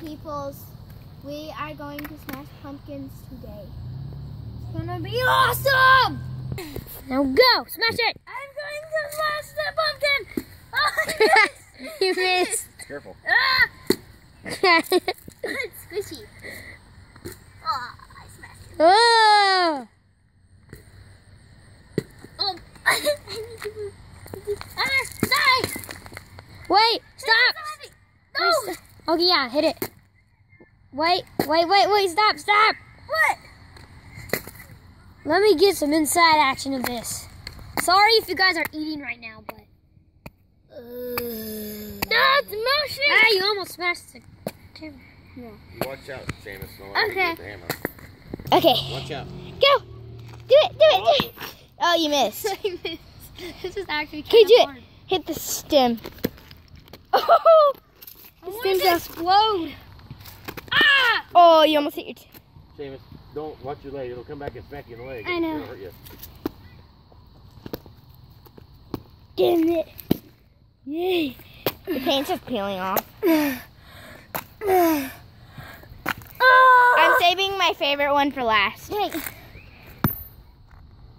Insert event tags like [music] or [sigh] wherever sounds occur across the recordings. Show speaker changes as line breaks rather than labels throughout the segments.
peoples. We are going to smash pumpkins today. It's gonna be awesome!
Now go, smash it.
I'm going to smash the pumpkin! [laughs] Oh, [laughs]
you missed.
Careful.
ah!
oh. [laughs]
It's squishy. Oh, I smashed it. Oh, I need to move. Ah, die!
Wait, stop.
No!
Wait, st- Okay, yeah, hit it. Wait, wait, wait, wait, stop, stop.
What?
Let me get some inside action of this. Sorry if you guys are eating right now, but.
That's motion!
Ah, you almost smashed the camera.
Watch out, Seamus. Don't
Okay.
him get the hammer.
Okay,
Watch out.
go! Do it, do it, do it! Oh, you [laughs] missed.
this is actually
Okay,
kind
do
of
it.
hard.
Hit the stem. Oh! [laughs] [laughs]
I
The
want
stem's
it to explode. Ah!
Oh, you almost hit your. T-
Seamus, don't watch your leg. It'll come back and smack you in the leg.
I know.
It'll hurt you.
Damn it. Yay. The paint's just peeling off. I'm saving my favorite one for last.
Wait.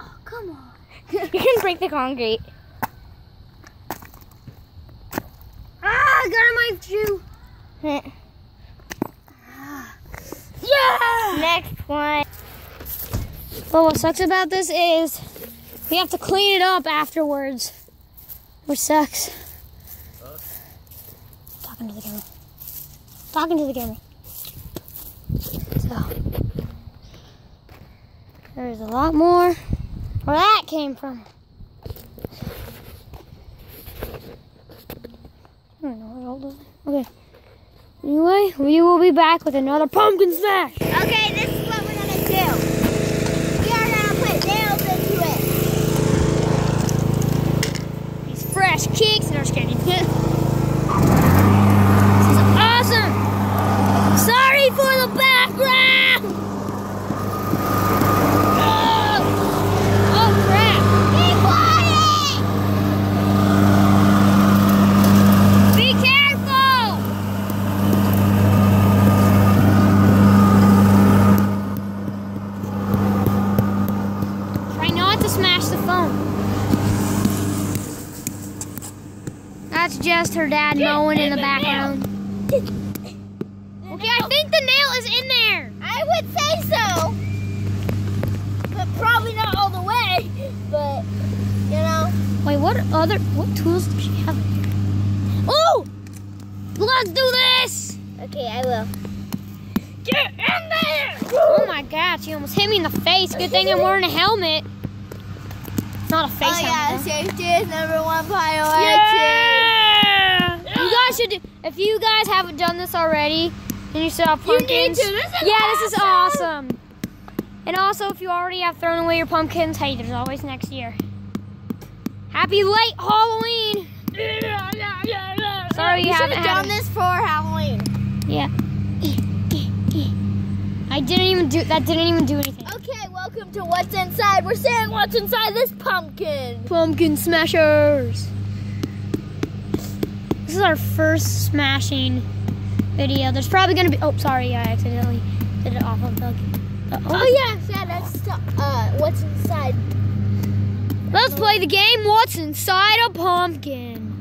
Oh, come on. [laughs]
You can break the concrete.
Ah, I got my shoe.
yeah! Next one.
But what sucks about this is we have to clean it up afterwards, which sucks. Talking to the camera. Talking to the camera. So there's a lot more where that came from. All those. Okay. Anyway, we will be back with another pumpkin smash.
Okay, this is what we're gonna do. We are gonna put nails into it.
These fresh kicks. No, just kidding. this is awesome. Sorry for the background. Oh, oh crap.
Be quiet!
Be careful. Try not to smash the phone. That's just her dad mowing in the background. Okay, I think the nail is in there.
I would say so. But probably not all the way. But, you know.
Wait, what other what tools does she have? Oh! Let's do this!
Okay, I will. Get in there!
Oh my god, she almost hit me in the face. Good thing I'm wearing a helmet. It's Not a face
Oh yeah,
helmet.
safety is number one priority.
Yeah! You guys should, if you guys haven't done this already, and you still have
You need
pumpkins.
to. This is
yeah, this is
awesome.
awesome. And also, if you already have thrown away your pumpkins, hey, there's always next year. Happy late Halloween! Sorry you
should
haven't
have done this for Halloween.
Yeah. I didn't even do that. Didn't even do anything.
Okay, welcome to What's Inside. We're saying what's inside this pumpkin.
Pumpkin smashers. This is our first smashing video. There's probably gonna be. Oh, sorry, I accidentally did it off of the. the
Oh yeah, yeah, that's uh, what's inside.
Let's play the game. What's inside a pumpkin?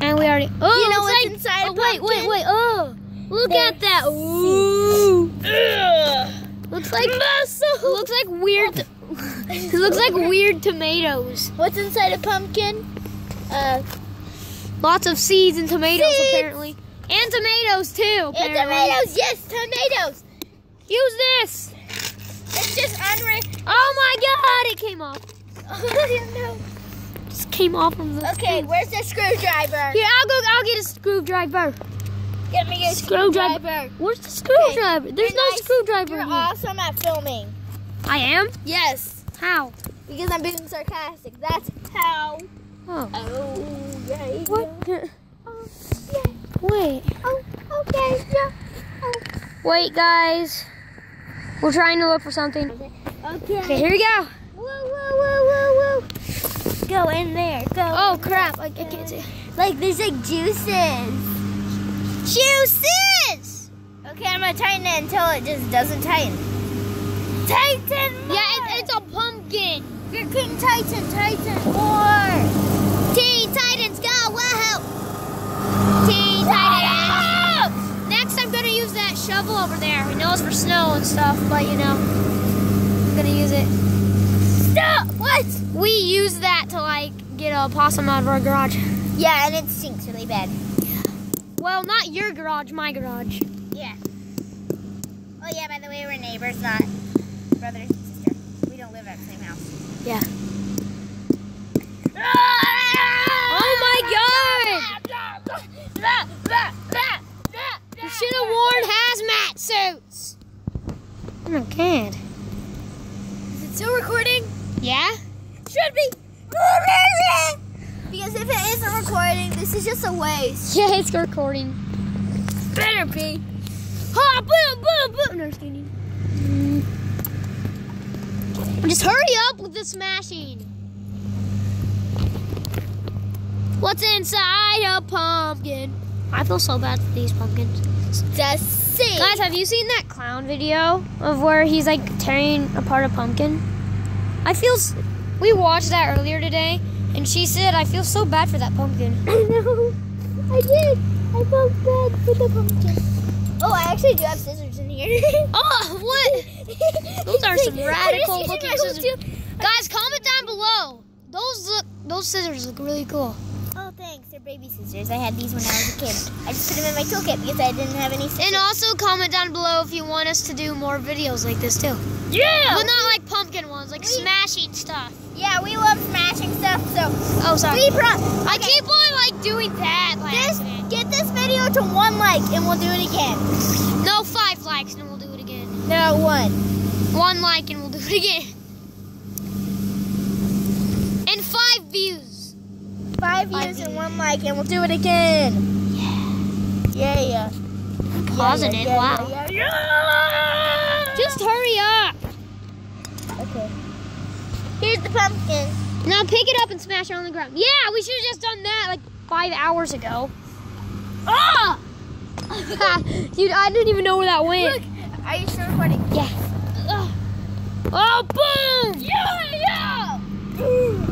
And we already. Oh,
You know what's
like,
inside a
oh, wait, wait,
pumpkin?
wait. Oh, look
There's
at that. Ooh. Looks like looks like weird. [laughs] it [laughs] looks like weird tomatoes.
What's inside a pumpkin? Uh,
Lots of seeds and tomatoes
Seeds.
apparently, and tomatoes too.
and tomatoes. Yes, tomatoes.
Use this.
It's just unreal.
Oh my God! It came off. [laughs]
Oh, no.
Just came off of the.
Okay, where's the screwdriver?
Here, I'll go. I'll get a screwdriver.
Get me a
Screwdriver.
screwdriver.
Where's the screwdriver? There's
You're
no screwdriver.
You're
here.
awesome at filming.
I am.
Yes,
How?
because I'm being sarcastic. That's how.
Oh.
Oh, yeah.
What?
Oh, yeah.
Wait.
Oh, okay, yeah. Oh.
Wait, guys. We're trying to look for something.
Okay.
Okay, here we go.
Whoa, whoa, whoa, whoa, whoa. Go in there. Go.
Oh crap! I, can't see.
Like there's like juices. Juices. Okay, I'm gonna tighten it until it just doesn't tighten. Tighten!
Yeah, it, it's a pumpkin.
You're King Titan, Titan more!
Teen Titans, go! Wow! Teen Titans. Next, I'm gonna use that shovel over there. I know it's for snow and stuff, but you know, I'm gonna use it.
Stop! What?
We use that to like get a possum out of our garage.
Yeah, and it stinks really bad.
Well, not your garage, my garage.
Yeah. Oh yeah, by the way, we're neighbors, not brothers and sister. We don't live at the same house.
Yeah. Oh my god! You should have worn hazmat suits. Oh my god.
Is it still recording?
Yeah?
Should be. Because if it isn't recording, this is just a waste. [laughs]
Yeah, it's recording.
Better be.
Ha! Boom! Boom! Boom! No, just kidding. Just hurry up with the smashing. What's inside a pumpkin? I feel so bad for these pumpkins.
Just see.
Guys, have you seen that clown video of where he's like tearing apart a pumpkin? I feel. s- We watched that earlier today, and she said, "I feel so bad for that pumpkin." [laughs]
I know. I did. I felt bad for the pumpkin. Oh, I actually do have scissors in here. [laughs]
Oh, what? Those are some radical looking scissors. Guys, comment down below. Those look. Those scissors look really cool.
Thanks. They're baby scissors. I had these when I was a kid. I just put them in my toolkit because I didn't have any scissors.
And also comment down below if you want us to do more videos like this too.
yeah.
But not like pumpkin ones, like smashing stuff.
Yeah, we love smashing stuff. So
Oh, sorry.
we pro-
I keep on like doing that by
this, get this video to one like and we'll do it again.
No, five likes and we'll do it again.
No, one.
One like and we'll do it again. And five views.
Five views and one like and we'll do it again. Yeah. Yeah, yeah.
Pausing
yeah,
it.
yeah,
wow.
Yeah, yeah.
Just hurry up.
Okay. Here's the pumpkin.
Now pick it up and smash it on the ground. Yeah, we should have just done that like five hours ago. Ah! [laughs] Dude, I didn't even know where that went.
Look, are you still recording?
Yeah. Oh, boom!
Yeah, yeah. [laughs]